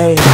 Hey.